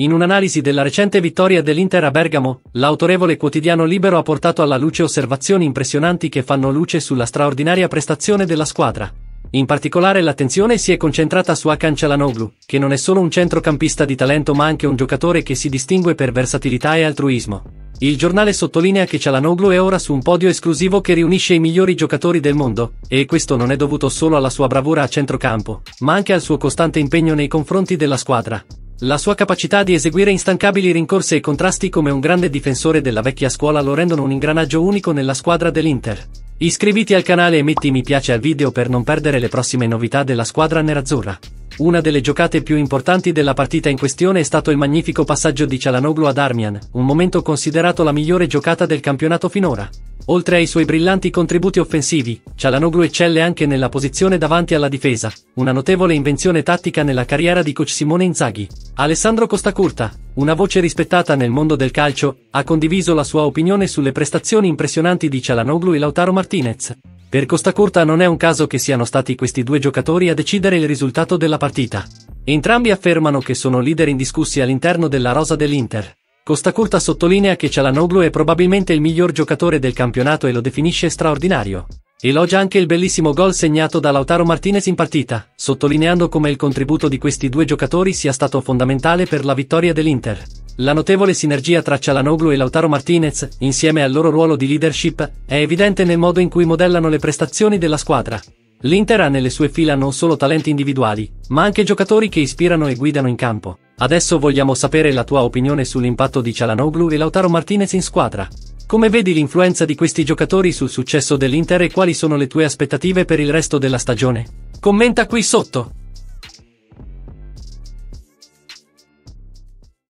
In un'analisi della recente vittoria dell'Inter a Bergamo, l'autorevole quotidiano Libero ha portato alla luce osservazioni impressionanti che fanno luce sulla straordinaria prestazione della squadra. In particolare l'attenzione si è concentrata su Hakan Çalhanoğlu, che non è solo un centrocampista di talento ma anche un giocatore che si distingue per versatilità e altruismo. Il giornale sottolinea che Çalhanoğlu è ora su un podio esclusivo che riunisce i migliori giocatori del mondo, e questo non è dovuto solo alla sua bravura a centrocampo, ma anche al suo costante impegno nei confronti della squadra. La sua capacità di eseguire instancabili rincorse e contrasti come un grande difensore della vecchia scuola lo rendono un ingranaggio unico nella squadra dell'Inter. Iscriviti al canale e metti mi piace al video per non perdere le prossime novità della squadra nerazzurra. Una delle giocate più importanti della partita in questione è stato il magnifico passaggio di Cialanoglu ad Armian, un momento considerato la migliore giocata del campionato finora. Oltre ai suoi brillanti contributi offensivi, Cialanoglu eccelle anche nella posizione davanti alla difesa, una notevole invenzione tattica nella carriera di coach Simone Inzaghi. Alessandro Costacurta, una voce rispettata nel mondo del calcio, ha condiviso la sua opinione sulle prestazioni impressionanti di Cialanoglu e Lautaro Martinez. Per Costa Curta non è un caso che siano stati questi due giocatori a decidere il risultato della partita. Entrambi affermano che sono leader indiscussi all'interno della rosa dell'Inter. Costa Curta sottolinea che Cialanoglu è probabilmente il miglior giocatore del campionato e lo definisce straordinario. Elogia anche il bellissimo gol segnato da Lautaro Martinez in partita, sottolineando come il contributo di questi due giocatori sia stato fondamentale per la vittoria dell'Inter. La notevole sinergia tra Cialanoglu e Lautaro Martinez, insieme al loro ruolo di leadership, è evidente nel modo in cui modellano le prestazioni della squadra. L'Inter ha nelle sue fila non solo talenti individuali, ma anche giocatori che ispirano e guidano in campo. Adesso vogliamo sapere la tua opinione sull'impatto di Cialanoglu e Lautaro Martinez in squadra. Come vedi l'influenza di questi giocatori sul successo dell'Inter e quali sono le tue aspettative per il resto della stagione? Commenta qui sotto!